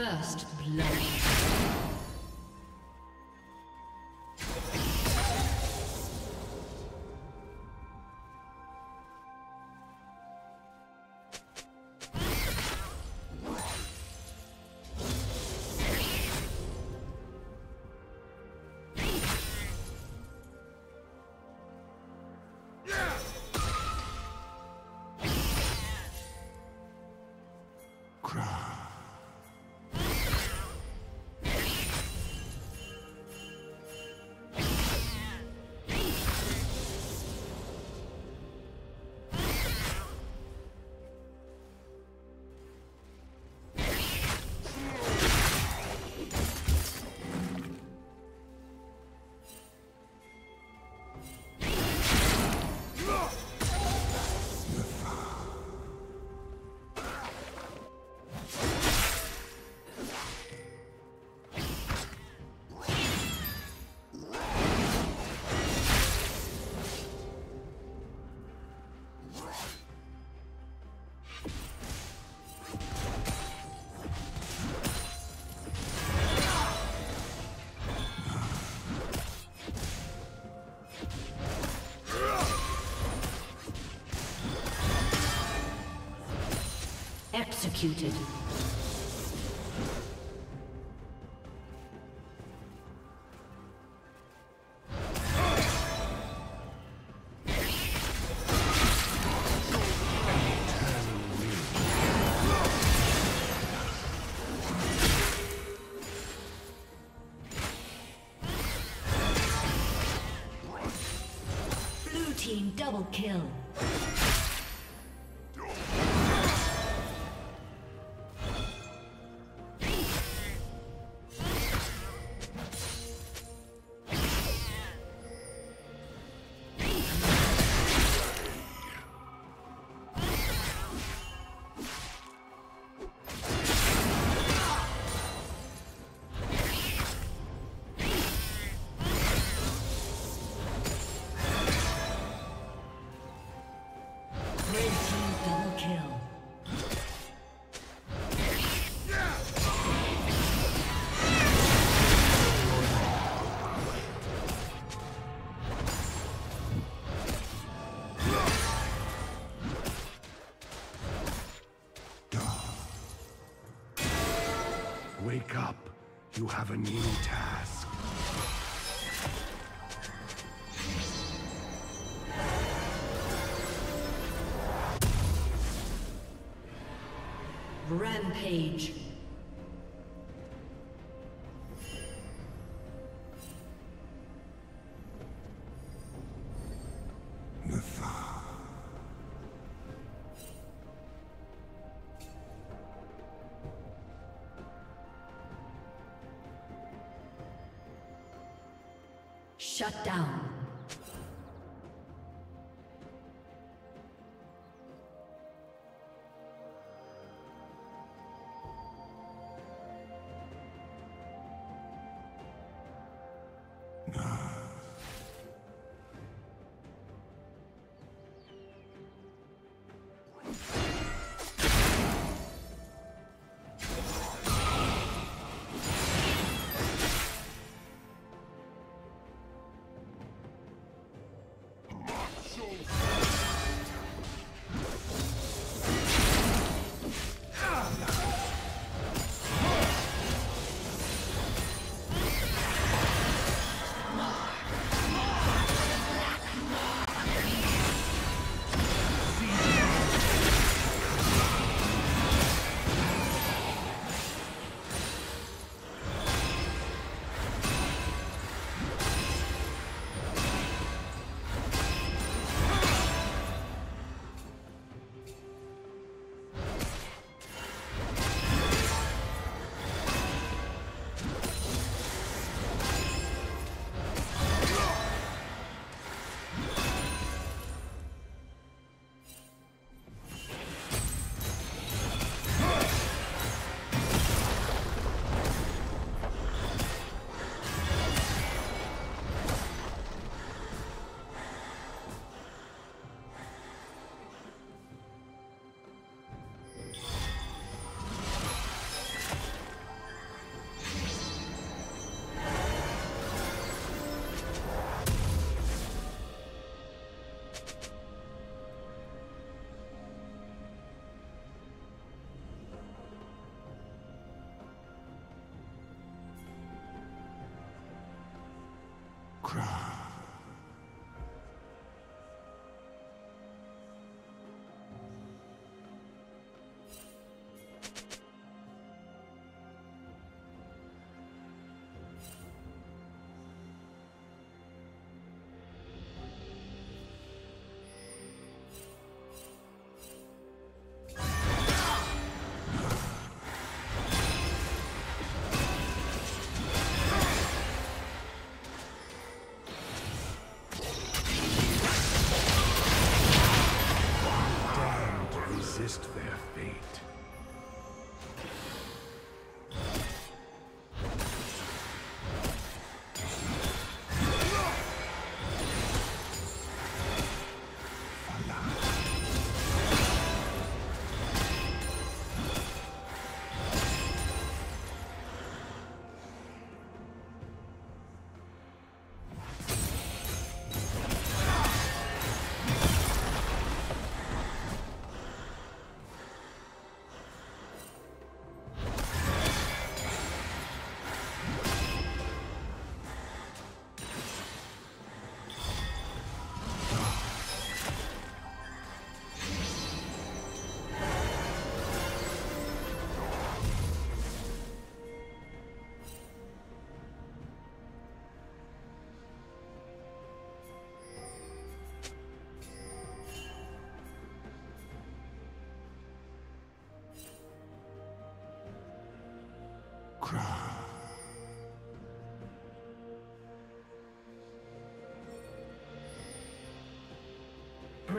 First blood. Executed. Blue team double kill. Wake up. You have a new task. Rampage. Shut down.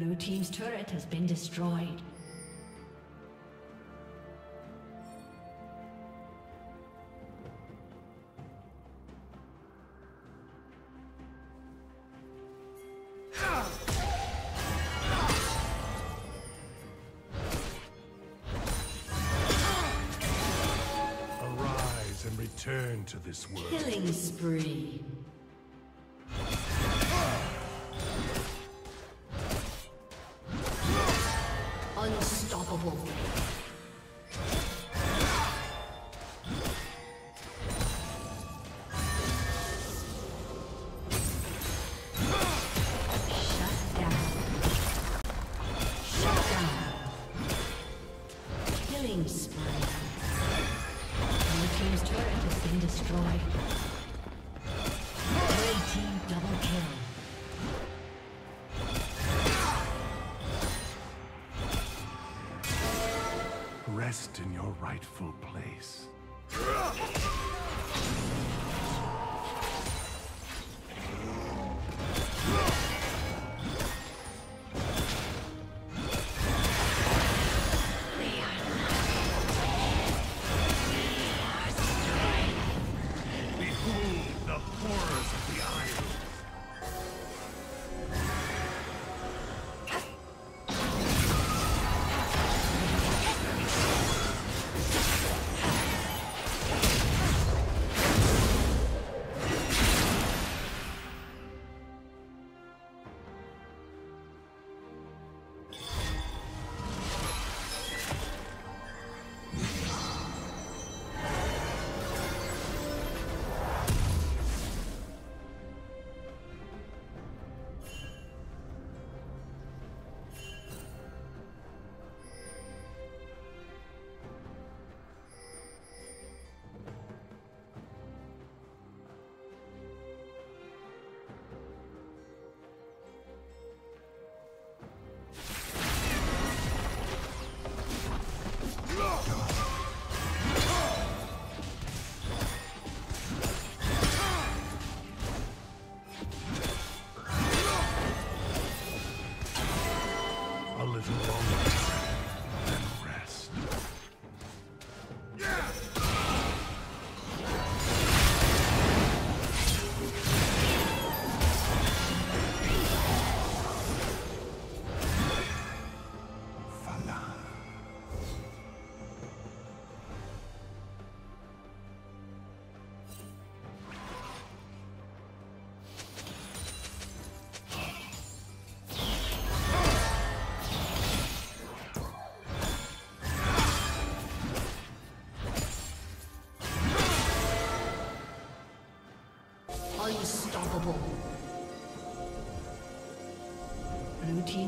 Blue team's turret has been destroyed. Arise and return to this world. Killing spree.